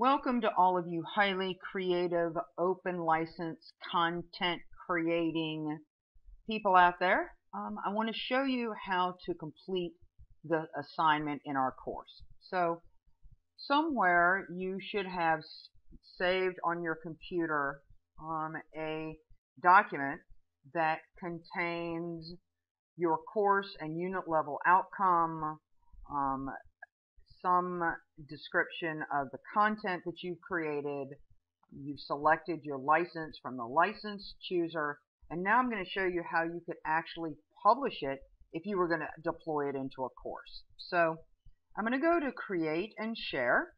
Welcome to all of you highly creative, open license, content creating people out there. Um, I want to show you how to complete the assignment in our course. So somewhere you should have saved on your computer um, a document that contains your course and unit level outcome, um, some description of the content that you've created. You've selected your license from the license chooser. And now I'm going to show you how you could actually publish it if you were going to deploy it into a course. So I'm going to go to create and share.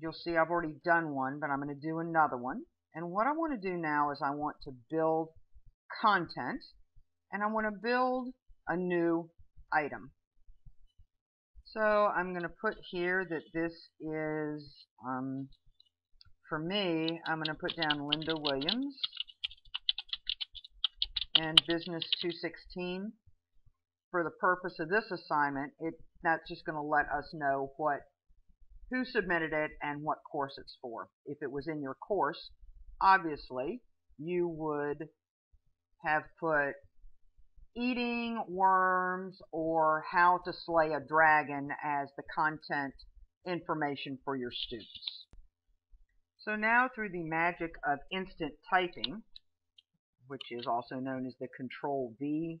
You'll see I've already done one, but I'm going to do another one. And what I want to do now is I want to build content and I want to build a new item. So I'm going to put here that this is, um, for me, I'm going to put down Linda Williams and Business 216. For the purpose of this assignment, it that's just going to let us know what who submitted it and what course it's for. If it was in your course, obviously, you would have put eating worms or how to slay a dragon as the content information for your students. So now through the magic of instant typing, which is also known as the control V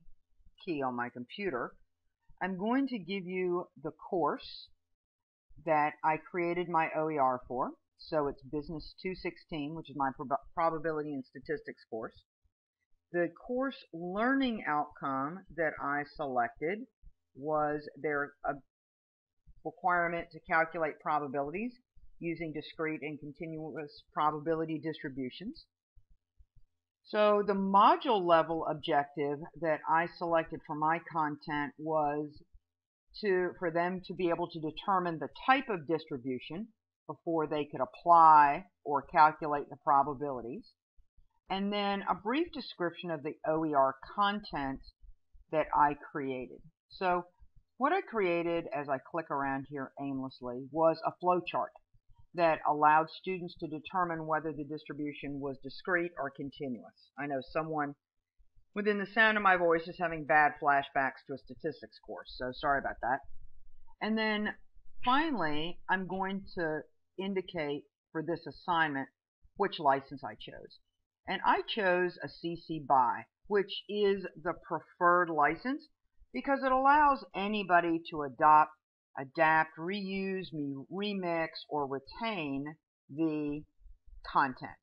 key on my computer, I'm going to give you the course that I created my OER for. So it's Business 216, which is my prob probability and statistics course. The course learning outcome that I selected was their a requirement to calculate probabilities using discrete and continuous probability distributions. So the module level objective that I selected for my content was to for them to be able to determine the type of distribution before they could apply or calculate the probabilities. And then a brief description of the OER content that I created. So what I created as I click around here aimlessly was a flowchart that allowed students to determine whether the distribution was discrete or continuous. I know someone within the sound of my voice is having bad flashbacks to a statistics course, so sorry about that. And then finally, I'm going to indicate for this assignment which license I chose. And I chose a CC BY, which is the preferred license because it allows anybody to adopt, adapt, reuse, remix, or retain the content.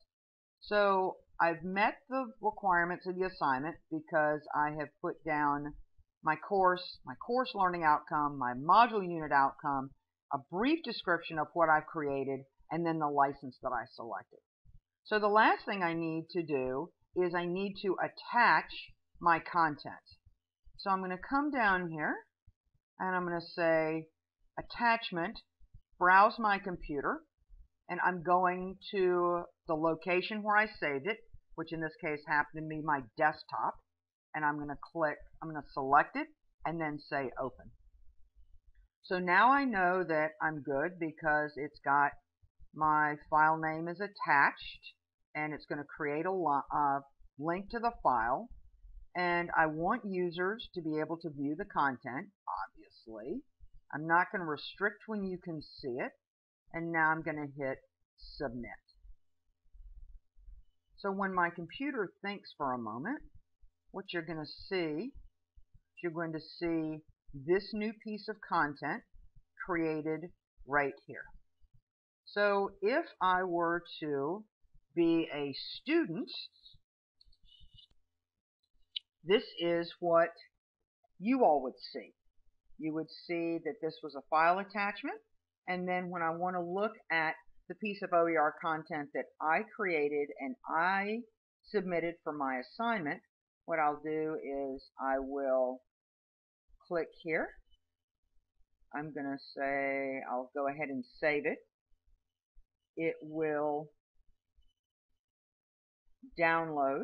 So I've met the requirements of the assignment because I have put down my course, my course learning outcome, my module unit outcome, a brief description of what I've created, and then the license that I selected. So the last thing I need to do is I need to attach my content. So I'm going to come down here and I'm going to say attachment, browse my computer, and I'm going to the location where I saved it, which in this case happened to be my desktop, and I'm going to click, I'm going to select it and then say open. So now I know that I'm good because it's got my file name is attached and it's going to create a uh, link to the file. And I want users to be able to view the content obviously. I'm not going to restrict when you can see it. And now I'm going to hit submit. So when my computer thinks for a moment what you're going to see is you're going to see this new piece of content created right here so if I were to be a student, this is what you all would see. You would see that this was a file attachment, and then when I want to look at the piece of OER content that I created and I submitted for my assignment, what I'll do is I will click here. I'm going to say I'll go ahead and save it it will download.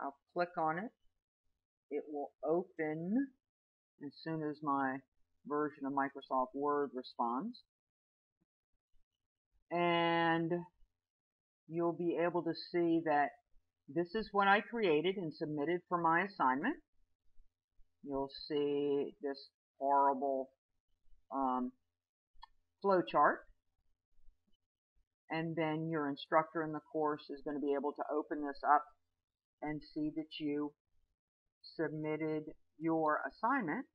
I'll click on it. It will open as soon as my version of Microsoft Word responds. And you'll be able to see that this is what I created and submitted for my assignment. You'll see this horrible um, flowchart. And then your instructor in the course is going to be able to open this up and see that you submitted your assignment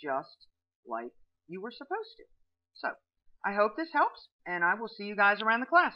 just like you were supposed to. So, I hope this helps, and I will see you guys around the class.